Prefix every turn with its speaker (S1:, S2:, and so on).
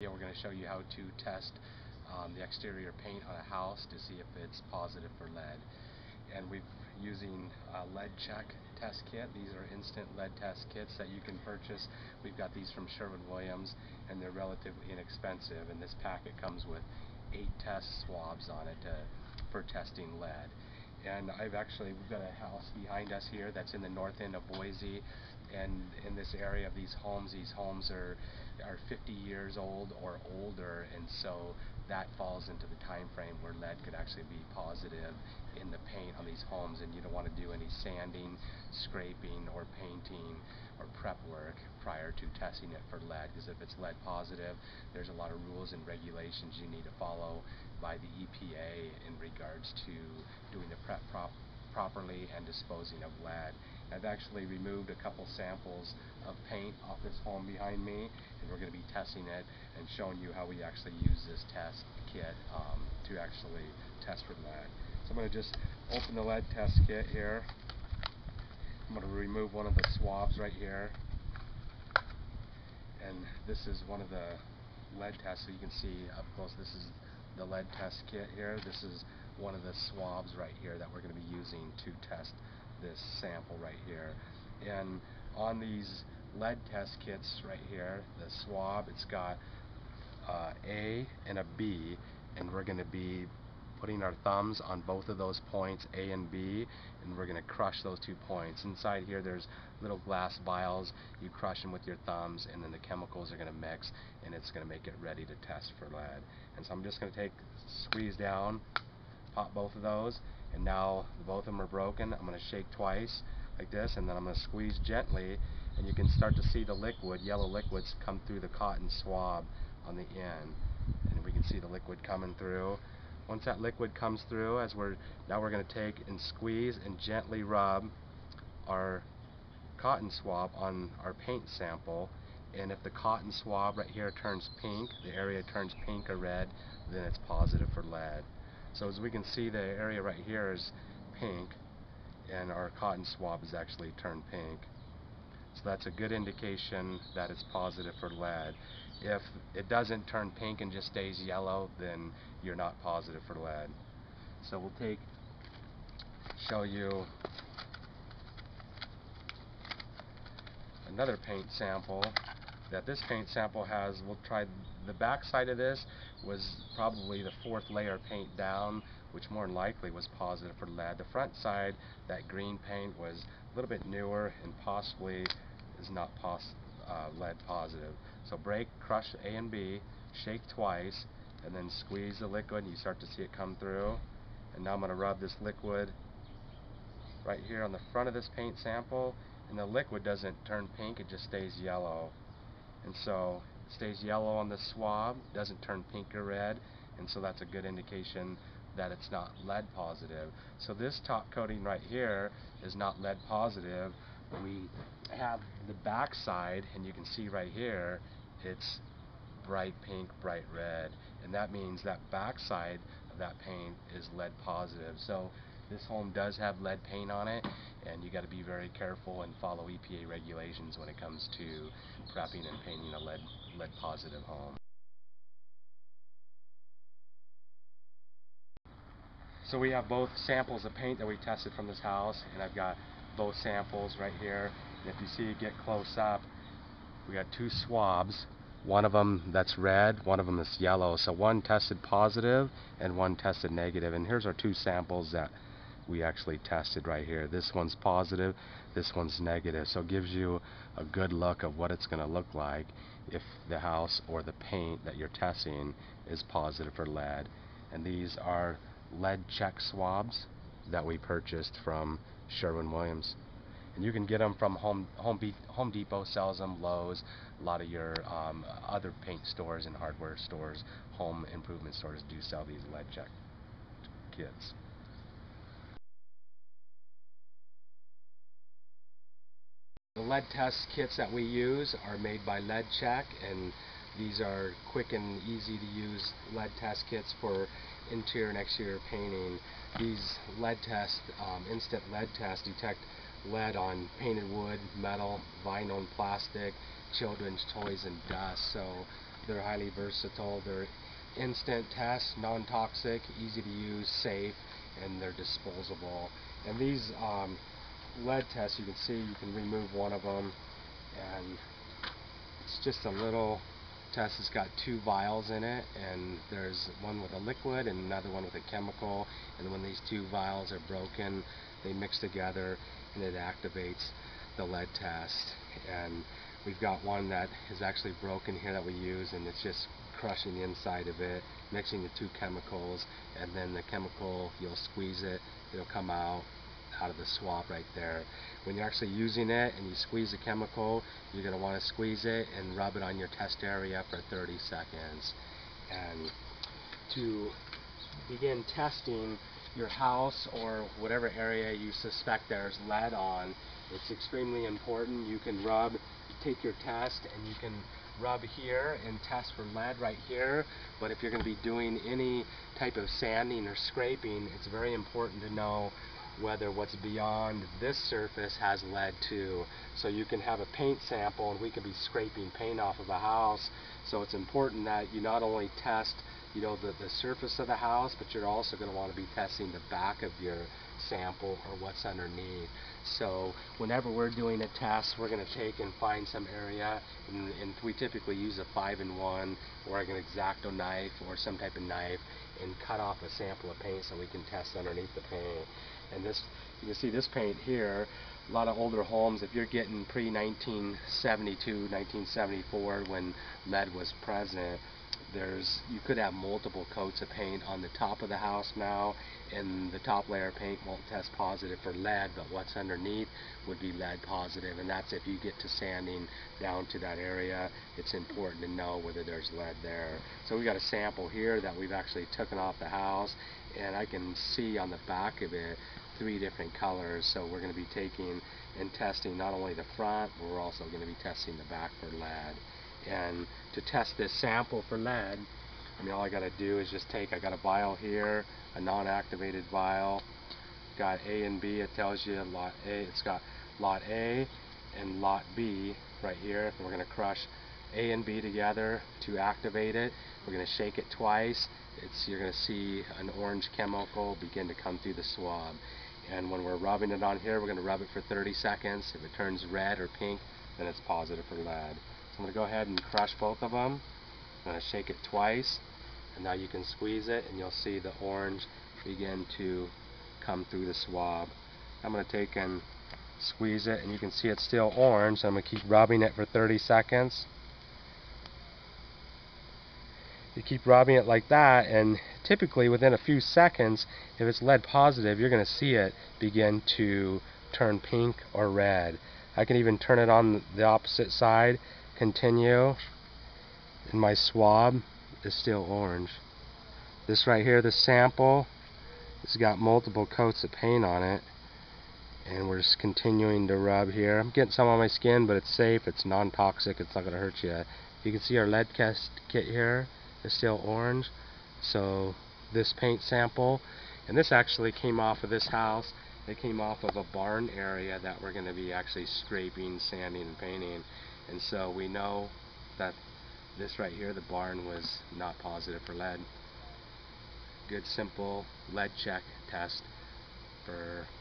S1: Yeah, we're going to show you how to test um, the exterior paint on a house to see if it's positive for lead. And we're using a lead check test kit. These are instant lead test kits that you can purchase. We've got these from Sherwin-Williams and they're relatively inexpensive and this packet comes with eight test swabs on it to, for testing lead. And I've actually, we've got a house behind us here that's in the north end of Boise and in this area of these homes, these homes are are 50 years old or older, and so that falls into the time frame where lead could actually be positive in the paint on these homes, and you don't want to do any sanding, scraping, or painting or prep work prior to testing it for lead, because if it's lead positive, there's a lot of rules and regulations you need to follow by the EPA in regards to doing the prep prop properly and disposing of lead. I've actually removed a couple samples of paint off this home behind me and we're going to be testing it and showing you how we actually use this test kit um, to actually test for lead. So I'm going to just open the lead test kit here. I'm going to remove one of the swabs right here and this is one of the lead tests so you can see up close this is the lead test kit here. This is one of the swabs right here that we're going to be using to test this sample right here. And on these lead test kits right here, the swab, it's got uh, A and a B, and we're going to be putting our thumbs on both of those points, A and B, and we're going to crush those two points. Inside here there's little glass vials. You crush them with your thumbs, and then the chemicals are going to mix, and it's going to make it ready to test for lead. And so I'm just going to take, squeeze down, pop both of those, and now both of them are broken. I'm going to shake twice like this and then I'm going to squeeze gently and you can start to see the liquid, yellow liquids come through the cotton swab on the end and we can see the liquid coming through. Once that liquid comes through, as we're now we're going to take and squeeze and gently rub our cotton swab on our paint sample and if the cotton swab right here turns pink, the area turns pink or red, then it's positive for lead. So as we can see the area right here is pink and our cotton swab is actually turned pink. So that's a good indication that it's positive for lead. If it doesn't turn pink and just stays yellow, then you're not positive for lead. So we'll take, show you another paint sample that this paint sample has. We'll try the back side of this was probably the fourth layer of paint down which more than likely was positive for lead. The front side, that green paint was a little bit newer and possibly is not pos uh, lead positive. So break, crush A and B, shake twice, and then squeeze the liquid and you start to see it come through. And now I'm going to rub this liquid right here on the front of this paint sample and the liquid doesn't turn pink, it just stays yellow. And so stays yellow on the swab, doesn't turn pink or red, and so that's a good indication that it's not lead positive. So this top coating right here is not lead positive. We have the back side, and you can see right here, it's bright pink, bright red. And that means that back side of that paint is lead positive. So this home does have lead paint on it, and you got to be very careful and follow EPA regulations when it comes to prepping and painting a lead, lead positive home. So we have both samples of paint that we tested from this house, and I've got both samples right here. And if you see it get close up, we got two swabs. One of them that's red, one of them is yellow. So one tested positive and one tested negative. And here's our two samples that we actually tested right here. This one's positive, this one's negative. So it gives you a good look of what it's going to look like if the house or the paint that you're testing is positive for lead. And these are lead check swabs that we purchased from Sherwin-Williams. And you can get them from Home, Home, Be Home Depot sells them, Lowe's, a lot of your um, other paint stores and hardware stores, home improvement stores do sell these lead check kits. The lead test kits that we use are made by Lead Check and these are quick and easy to use lead test kits for interior and exterior painting. These lead tests, um, instant lead tests, detect lead on painted wood, metal, vinyl and plastic, children's toys and dust. So They're highly versatile. They're instant tests, non-toxic, easy to use, safe, and they're disposable. And these um, lead test you can see you can remove one of them, and it's just a little test. It's got two vials in it, and there's one with a liquid and another one with a chemical. And when these two vials are broken, they mix together, and it activates the lead test. And we've got one that is actually broken here that we use, and it's just crushing the inside of it, mixing the two chemicals, and then the chemical, you'll squeeze it, it'll come out out of the swab right there. When you're actually using it and you squeeze the chemical, you're going to want to squeeze it and rub it on your test area for 30 seconds. And to begin testing your house or whatever area you suspect there's lead on, it's extremely important. You can rub, take your test and you can rub here and test for lead right here. But if you're going to be doing any type of sanding or scraping, it's very important to know whether what's beyond this surface has lead too. So you can have a paint sample and we could be scraping paint off of a house. So it's important that you not only test you know the, the surface of the house, but you're also going to want to be testing the back of your sample or what's underneath. So whenever we're doing a test, we're going to take and find some area, and, and we typically use a 5-in-1 or like an X-Acto knife or some type of knife and cut off a sample of paint so we can test underneath the paint. And this, you can see this paint here, a lot of older homes, if you're getting pre-1972, 1974 when lead was present, there's you could have multiple coats of paint on the top of the house now and the top layer of paint won't test positive for lead but what's underneath would be lead positive and that's if you get to sanding down to that area it's important to know whether there's lead there. So we got a sample here that we've actually taken off the house and I can see on the back of it three different colors. So we're going to be taking and testing not only the front we're also going to be testing the back for lead. And to test this sample for lead I mean all I got to do is just take I got a vial here a non-activated vial got A and B it tells you lot A it's got lot A and lot B right here. We're going to crush A and B together to activate it we're going to shake it twice it's you're going to see an orange chemical begin to come through the swab and when we're rubbing it on here we're going to rub it for 30 seconds if it turns red or pink then it's positive for lead So I'm going to go ahead and crush both of them. I'm going to shake it twice and now you can squeeze it and you'll see the orange begin to come through the swab. I'm going to take and squeeze it and you can see it's still orange I'm going to keep rubbing it for 30 seconds. You keep rubbing it like that and typically within a few seconds if it's lead positive you're going to see it begin to turn pink or red. I can even turn it on the opposite side continue and my swab is still orange. This right here, the sample, it's got multiple coats of paint on it and we're just continuing to rub here. I'm getting some on my skin but it's safe, it's non-toxic, it's not going to hurt you. You can see our lead test kit here is still orange so this paint sample and this actually came off of this house it came off of a barn area that we're going to be actually scraping, sanding, and painting and so we know that this right here, the barn, was not positive for lead. Good simple lead check test for lead.